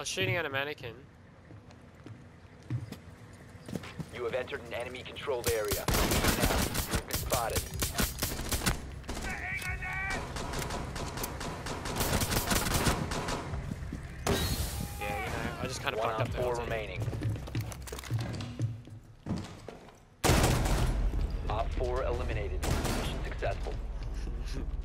was shooting at a mannequin. You have entered an enemy controlled area. Now, you've been spotted. Yeah, you know, I just kind of One fucked on up the four remaining. Op 4 eliminated. Mission successful.